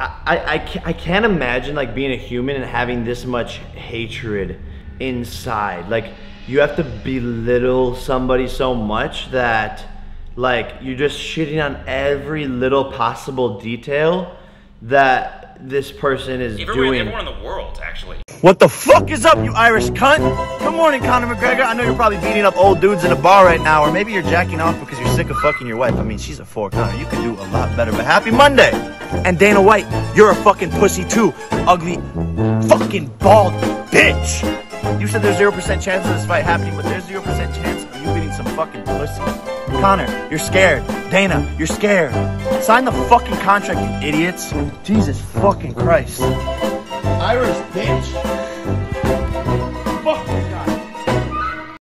I, I, ca- I can't imagine like being a human and having this much hatred inside. Like you have to belittle somebody so much that like you're just shitting on every little possible detail that this person is Everyone, doing. everyone in the world, actually. What the fuck is up, you Irish cunt? Good morning, Conor McGregor. I know you're probably beating up old dudes in a bar right now, or maybe you're jacking off because you're sick of fucking your wife. I mean, she's a four, Conor. You can do a lot better, but happy Monday! And Dana White, you're a fucking pussy too. Ugly, fucking bald bitch! You said there's 0% chance of this fight happening, but there's 0% chance of you beating some fucking pussy. Conor, you're scared. Dana, you're scared. Sign the fucking contract, you idiots. Jesus fucking Christ. Irish bitch.